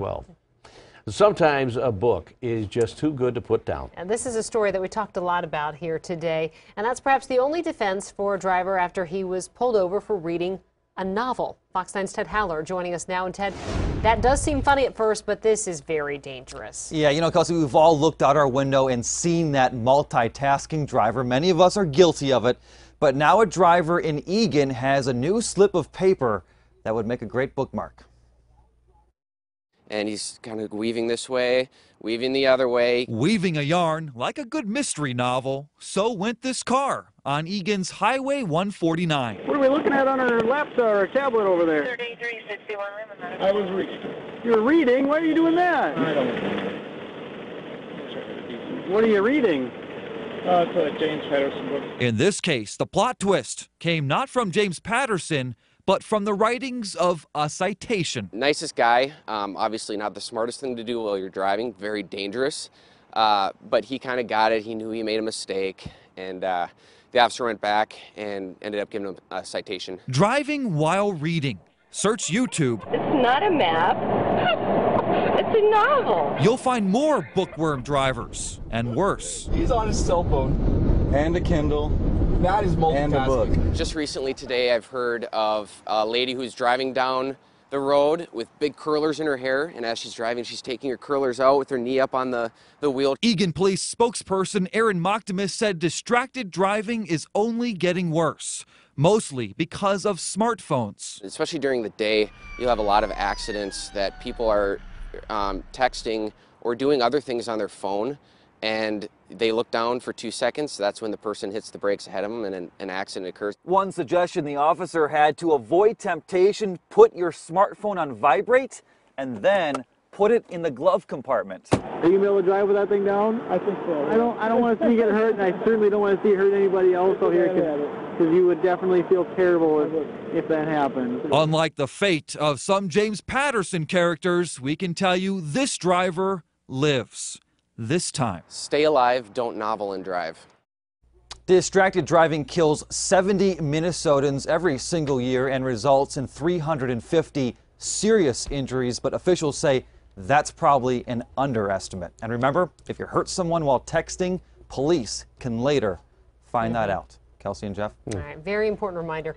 12. Sometimes a book is just too good to put down. And this is a story that we talked a lot about here today, and that's perhaps the only defense for a driver after he was pulled over for reading a novel. Fox 9's Ted Haller joining us now. And Ted, that does seem funny at first, but this is very dangerous. Yeah, you know, Kelsey, we've all looked out our window and seen that multitasking driver. Many of us are guilty of it. But now a driver in Eagan has a new slip of paper that would make a great bookmark and he's kind of weaving this way, weaving the other way. Weaving a yarn like a good mystery novel, so went this car on Eagan's Highway 149. What are we looking at on our laptop or our tablet over there? 3361 I was reading. You're reading? Why are you doing that? I don't know. What are you reading? Uh, it's a James Patterson book. In this case, the plot twist came not from James Patterson, but from the writings of a citation. Nicest guy, um, obviously not the smartest thing to do while you're driving, very dangerous, uh, but he kind of got it. He knew he made a mistake, and uh, the officer went back and ended up giving him a citation. Driving while reading. Search YouTube. It's not a map. It's a novel. You'll find more bookworm drivers and worse. He's on his cell phone and a Kindle that is multitasking. And a book. Just recently today, I've heard of a lady who's driving down the road with big curlers in her hair, and as she's driving, she's taking her curlers out with her knee up on the, the wheel. Eagan Police spokesperson Aaron Machtemes said distracted driving is only getting worse, mostly because of smartphones. Especially during the day, you'll have a lot of accidents that people are um, texting or doing other things on their phone and they look down for two seconds. That's when the person hits the brakes ahead of them and an, an, accident occurs. One suggestion the officer had to avoid temptation, put your smartphone on vibrate and then put it in the glove compartment. Are you able to drive with that thing down? I think so. I don't I don't want to see you get hurt and I certainly don't want to see you hurt anybody else out here because you would definitely feel terrible if, if that happened. Unlike the fate of some James Patterson characters, we can tell you this driver lives this time. Stay alive, don't novel and drive. Distracted driving kills 70 Minnesotans every single year and results in 350 serious injuries, but officials say that's probably an underestimate. And remember, if you hurt someone while texting, police can later find that mm-hmm. out. Kelsey and Jeff. All right, very important reminder.